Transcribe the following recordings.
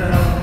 that I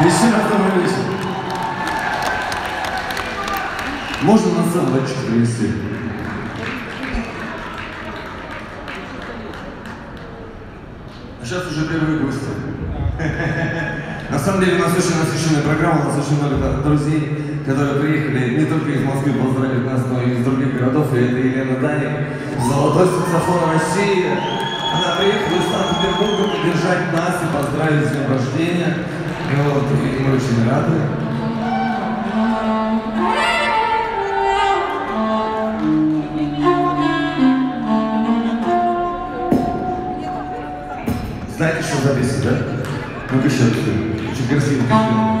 Добрый вечер. Можно на сцену датчик принести? А сейчас уже первые гости. На самом деле у нас очень насыщенная программа, у нас очень много друзей, которые приехали не только из Москвы поздравить нас, но и из других городов. И это Елена Даник, золотой саксофон России. Она приехала из Санкт-Петербурга поддержать нас и поздравить с днем рождения. Мы очень рады. Знаете, что записи, да? Ну-ка еще раз. Очень красиво.